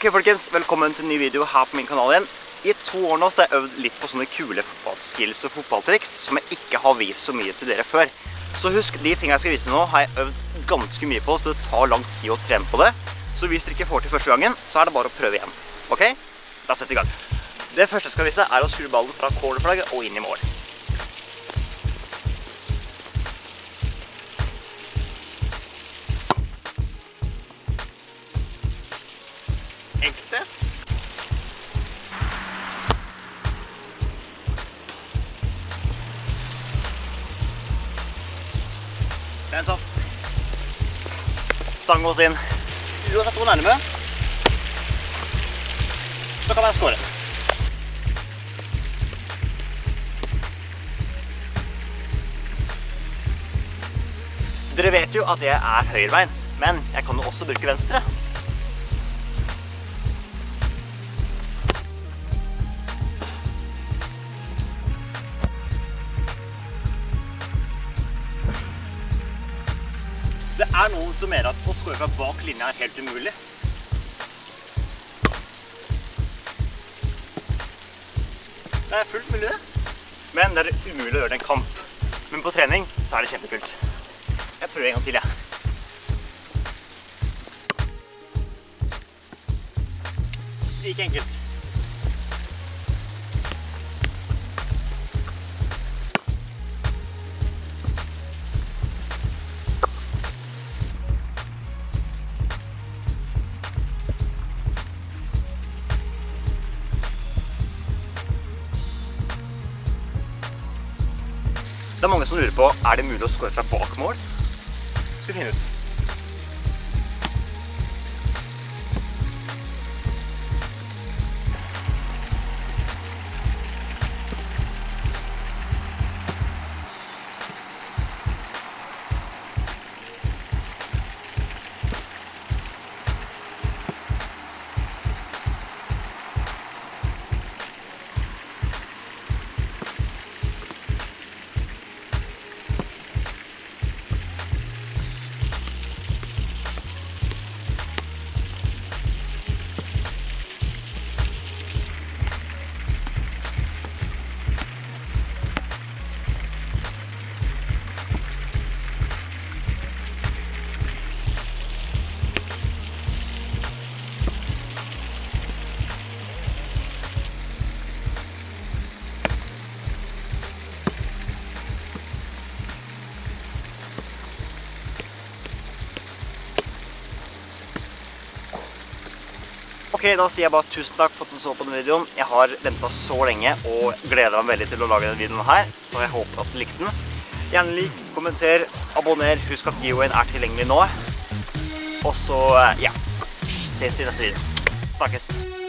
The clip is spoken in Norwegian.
Ok folkens, velkommen til en ny video her på min kanal igjen. I to år nå så har jeg øvd litt på sånne kule fotballskills og fotballtriks som jeg ikke har vist så mye til dere før. Så husk, de tingene jeg skal vise nå har jeg øvd ganske mye på, så det tar lang tid å trene på det. Så hvis dere ikke får til første gangen, så er det bare å prøve igjen. Ok? Da setter vi i gang. Det første jeg skal vise er å skru ballen fra cornerflagget og inn i mål. Det. Den satt. Stang oss inn. Uansett hvor nærme, så kan jeg skåre. Dere vet jo at jeg er høyreveint, men jeg kan jo også bruke venstre. Er noen som mener at å skåre fra bak linja er helt umulig. Det er fullt mulig, det. Men det er umulig å gjøre det en kamp. Men på trening så er det kjempekult. Jeg prøver en gang til, jeg. Like enkelt. Det er mange som lurer på er det mulig å skåre fra bak mål. Skal vi finne ut. Ok, da sier jeg bare tusen takk for at du så på denne videoen. Jeg har ventet så lenge og gleder meg veldig til å lage denne videoen her, så jeg håper at du likte den. Gjerne lik, kommenter, abonner, husk at giveawayen er tilgjengelig nå. Og så, ja, ses i neste video. Snakkes.